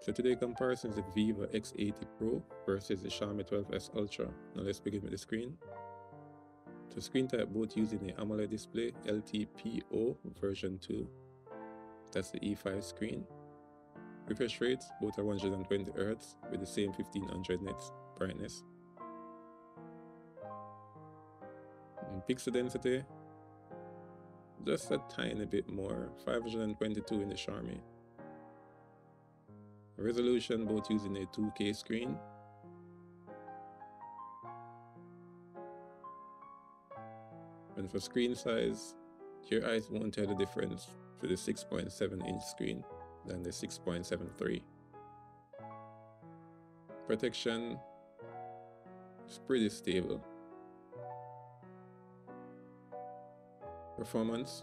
So today comparison is the Vivo X80 Pro versus the Xiaomi 12S Ultra. Now let's begin with the screen. So screen type both using the AMOLED display LTPO version 2. That's the E5 screen. Refresh rates both are 120 Hz with the same 1500 nits brightness. And pixel density just a tiny bit more 522 in the Xiaomi resolution both using a 2K screen. And for screen size your eyes won't tell the difference to the 6.7 inch screen than the 6.73 protection is pretty stable. Performance?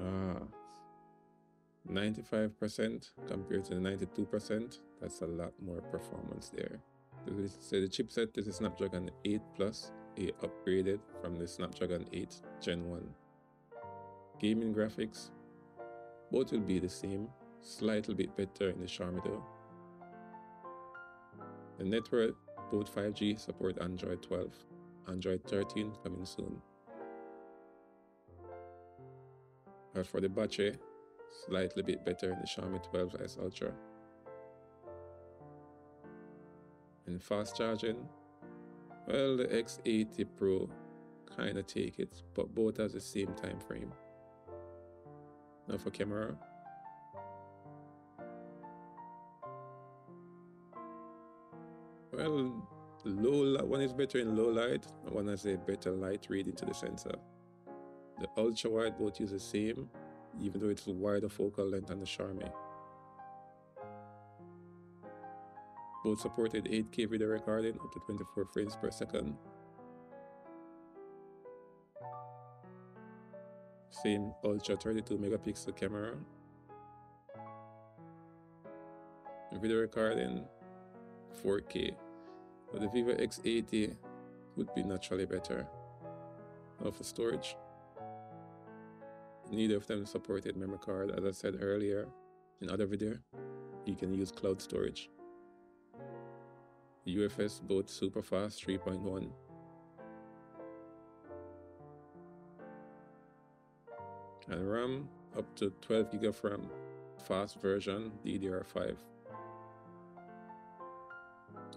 Ah 95% compared to the 92%, that's a lot more performance there. So the chipset is a Snapdragon 8 Plus, a upgraded from the Snapdragon 8 Gen 1. Gaming graphics, both will be the same, slightly bit better in the Xiaomi though. The network, both 5G support Android 12, Android 13 coming soon. As for the battery, slightly bit better in the Xiaomi 12S Ultra. And fast charging, well the X80 Pro kinda take it, but both has the same time frame. Now for camera, well low one is better in low light, one has a better light reading to the sensor. The ultra wide both use the same even though it's wider focal length than the Xiaomi. Both supported 8K video recording up to 24 frames per second. Same ultra 32 megapixel camera. Video recording 4K. But the Vivo X80 would be naturally better. Now for storage. Neither of them supported memory card. As I said earlier in other video, you can use cloud storage. UFS both super fast 3.1. And RAM up to 12 gig of RAM, fast version DDR5.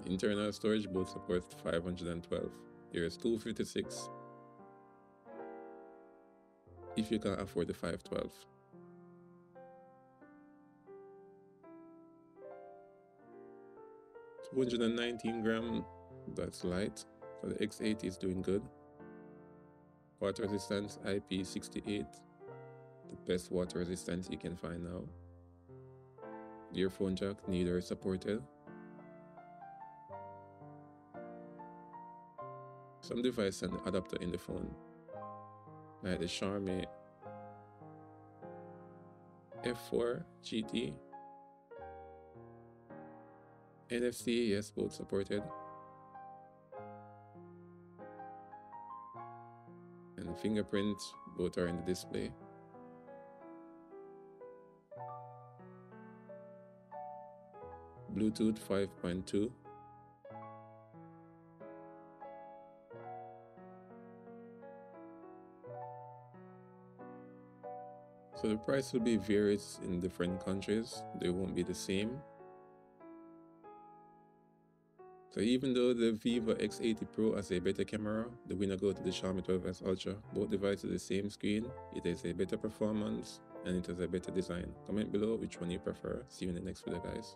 Internal storage both support 512. There is 256 if you can afford the 512. Two hundred and nineteen gram, that's light. So the X80 is doing good. Water resistance IP68, the best water resistance you can find now. Earphone jack, neither supported. Some device and adapter in the phone like the Xiaomi F4 GT. NFC, yes, both supported. And fingerprint, both are in the display. Bluetooth 5.2 So the price will be varies in different countries. They won't be the same. So even though the Vivo X80 Pro has a better camera, the winner go to the Xiaomi 12S Ultra. Both devices have the same screen, it has a better performance, and it has a better design. Comment below which one you prefer. See you in the next video guys.